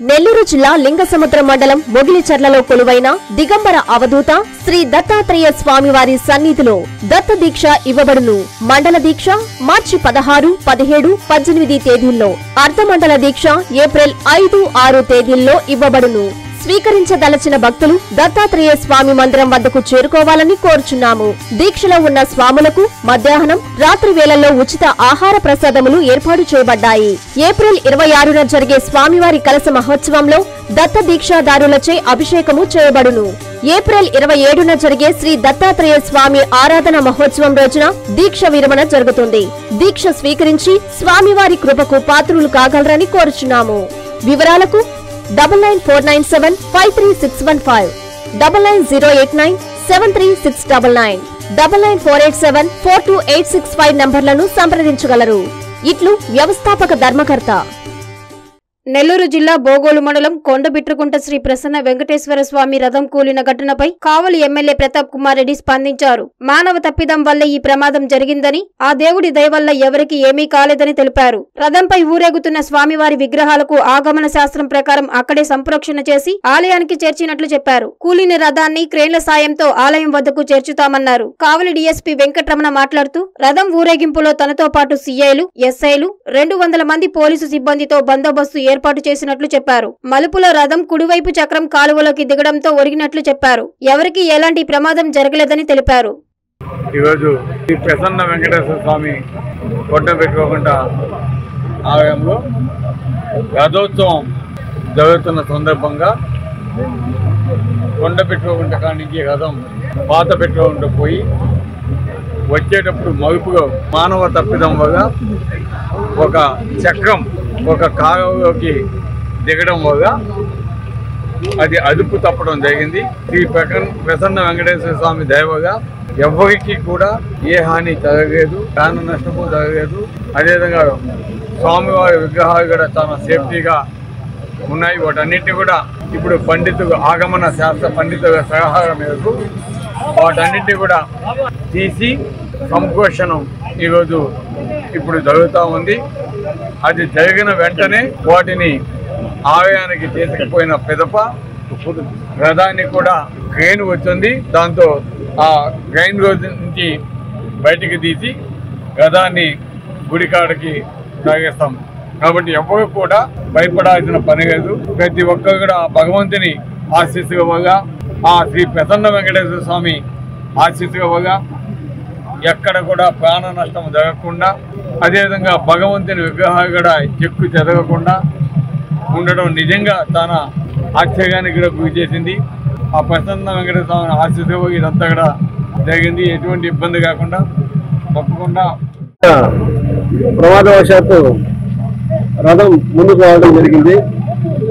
నెల్లూరు జిల్లా లింగసముద్ర మండలం మొగిలిచర్లలో కొలువైన దిగంబర అవధూత శ్రీ దత్తాత్రేయ స్వామివారి సన్నిధిలో దత్త దీక్ష ఇవ్వబడును. మండల దీక్ష మార్చి పదహారు పదిహేడు పద్దెనిమిది తేదీల్లో అర్ధమండల దీక్ష ఏప్రిల్ ఐదు ఆరు తేదీల్లో ఇవ్వబడును. స్వీకరించదలచిన భక్తులు దత్తాత్రేయ స్వామి మందిరం వద్దకు చేరుకోవాలని కోరుచున్నాము. దీక్షలో ఉన్న స్వాములకు మధ్యాహ్నం రాత్రి వేళల్లో ఉచిత ఆహార ప్రసాదములు ఏర్పాటు చేయబడ్డాయి. ఏప్రిల్ ఇరవై ఆరున జరిగే స్వామివారి కలస మహోత్సవంలో దత్త దీక్షాదారులచే అభిషేకము చేయబడును. ఏప్రిల్ ఇరవై ఏడున జరిగే శ్రీ దత్తాత్రేయ స్వామి ఆరాధన మహోత్సవం రోజున దీక్ష విరమణ జరుగుతుంది. దీక్ష స్వీకరించి స్వామివారి కృపకు పాత్రులు కాగలరని కోరుచున్నాము. వివరాలకు double nine four nine seven five three six one five double nine zero eight nine seven three six double nine double nine four eight seven four two eight six five నంబర్లను సంప్రదించగలరు. ఇట్లు వ్యవస్థాపక ధర్మకర్త. నెల్లూరు జిల్లా బోగోలు మండలం కొండబిట్రకుంట శ్రీ ప్రసన్న వెంకటేశ్వర స్వామి రథం కూలిన ఘటనపై కావలి ఎమ్మెల్యే ప్రతాప్ కుమార్ రెడ్డి స్పందించారు. మానవ తప్పిదం వల్ల ఈ ప్రమాదం జరిగిందని ఆ దేవుడి దయవల్ల ఎవరికి ఏమీ కాలేదని తెలిపారు. రథంపై ఊరేగుతున్న స్వామివారి విగ్రహాలకు ఆగమన శాస్త్రం ప్రకారం అక్కడే సంప్రోక్షణ చేసి ఆలయానికి చేర్చినట్లు చెప్పారు. కూలిన రథాన్ని క్రేన్ల సాయంతో ఆలయం వద్దకు చేర్చుతామన్నారు. కావలి డీఎస్పీ వెంకటరమణ మాట్లాడుతూ రథం ఊరేగింపులో తనతో పాటు సీఐలు ఎస్ఐలు రెండు వందల మంది పోలీసు సిబ్బందితో బందోబస్తు ఏర్పాటు చేసినట్లు చెప్పారు. మలుపుల రథం కుడివైపు చక్రం కాలువలోకి దిగడంతో ఒరిగినట్లు చెప్పారు. ఎవరికి ఎలాంటి ప్రమాదం జరగలేదని తెలిపారు. ఈరోజు శ్రీ ప్రసన్న వెంకటేశ్వర స్వామి కొట్ట పెట్టుకోకుండా ఆలయంలో రథోత్సవం జరుగుతున్న సందర్భంగా కొండ పెట్టుకోకుండా కానికి రథం పాత పెట్టుకోకుండా పోయి వచ్చేటప్పుడు మలుపుగా మానవ తప్పిదం వల్ల ఒక చక్రం ఒక కాలంలోకి దిగడం వల్ల అది అదుపు తప్పడం జరిగింది. శ్రీ ప్రకన్ ప్రసన్న వెంకటేశ్వర స్వామి దైవగా ఎవరికి కూడా ఏ హాని జరగలేదు ప్రాణ నష్టము జరగలేదు. అదేవిధంగా స్వామివారి విగ్రహాలు కూడా చాలా సేఫ్టీగా ఉన్నాయి. వాటన్నిటిని కూడా ఇప్పుడు పండితులు ఆగమన శాస్త్ర పండితుల సలహాల మేరకు వాటన్నిటిని కూడా తీసి సంకోషణం ఈరోజు ఇప్పుడు జరుగుతూ ఉంది. అది జరిగిన వెంటనే వాటిని ఆలయానికి తీసుకుపోయిన పిదప రథాన్ని కూడా క్రెయిన్ వచ్చింది. దాంతో ఆ క్రెయిన్ రోజు నుంచి బయటికి తీసి రథాన్ని గుడికాడకి సాగిస్తాం కాబట్టి ఎవరు కూడా భయపడాల్సిన పని లేదు. ప్రతి ఒక్కరు కూడా భగవంతుని ఆశీస్సుగా ఆ శ్రీ ప్రసన్న వెంకటేశ్వర స్వామి ఆశీస్సుగా ఎక్కడ కూడా ప్రాణ నష్టం జరగకుండా అదేవిధంగా భగవంతుని విగ్రహాలు కూడా చెక్కు జరగకుండా ఉండడం నిజంగా చాలా ఆశ్చర్యానికి కూడా గురి చేసింది. ఆ ప్రసన్న వెంకటేశ్వర స్వామి ఆశీస్సుగా ఇదంతా కూడా జరిగింది. ఎటువంటి ఇబ్బంది కాకుండా తప్పకుండా ప్రమాదవశాత్తు రథం ముందుకు రావడం జరిగింది.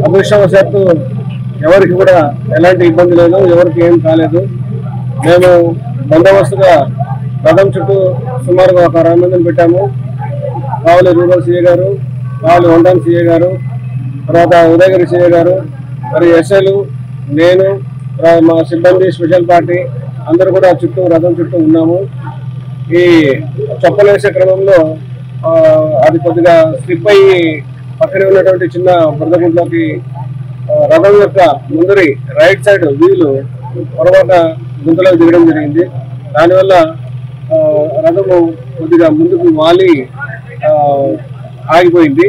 అదృష్టవశాత్తు ఎవరికి కూడా ఎలాంటి ఇబ్బంది లేదు ఎవరికి ఏం కాలేదు. మేము బందోబస్తుగా రథం చుట్టూ సుమారుగా ఒక అరవై మందిని పెట్టాము. కావలి రూరల్ సీఏ గారు కావలి వండాన్ సీఏ గారు తర్వాత ఉదయగిరి సీఏ గారు మరి ఎస్ఐలు నేను మా సిబ్బంది స్పెషల్ పార్టీ అందరూ కూడా చుట్టూ రథం చుట్టూ ఉన్నాము. ఈ చొప్పలు వేసే క్రమంలో అది కొద్దిగా స్లిప్ అయ్యి పక్కనే ఉన్నటువంటి చిన్న బురదగుంట్లోకి రథం యొక్క ముందరి రైట్ సైడ్ వీలు పొరపాట గుంతలోకి దిగడం జరిగింది. దానివల్ల రథము కొద్దిగా ముందుకు వాలి ఆగిపోయింది.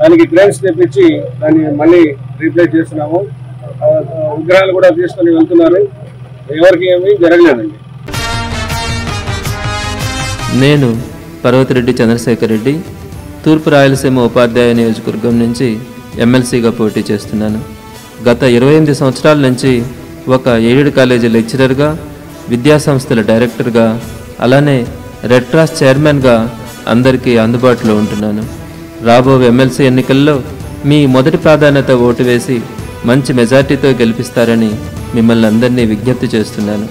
దానికి క్రేన్స్ తెప్పించి దాన్ని మళ్ళీ రీప్లేస్ చేస్తున్నాము. విగ్రహాలు కూడా తీసుకొని వెళ్తున్నారు. ఎవరికి ఏమీ జరగలేదండి. నేను పర్వతిరెడ్డి చంద్రశేఖర్ రెడ్డి తూర్పు రాయలసీమ ఉపాధ్యాయ నియోజకవర్గం నుంచి ఎమ్మెల్సీగా పోటీ చేస్తున్నాను. గత ఇరవై ఎనిమిది సంవత్సరాల నుంచి ఒక ఎయిడెడ్ కాలేజీ లెక్చరర్గా విద్యాసంస్థల డైరెక్టర్గా అలానే రెడ్ క్రాస్ చైర్మన్గా అందరికీ అందుబాటులో ఉంటున్నాను. రాబోయే ఎమ్మెల్సీ ఎన్నికల్లో మీ మొదటి ప్రాధాన్యత ఓటు వేసి మంచి మెజార్టీతో గెలిపిస్తారని మిమ్మల్ని అందరినీ విజ్ఞప్తి చేస్తున్నాను.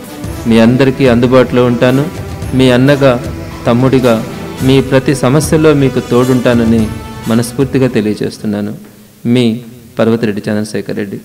మీ అందరికీ అందుబాటులో ఉంటాను. మీ అన్నగా తమ్ముడిగా మీ ప్రతి సమస్యలో మీకు తోడుంటానని మనస్ఫూర్తిగా తెలియజేస్తున్నాను. మీ పర్వతిరెడ్డి చంద్రశేఖర్ రెడ్డి.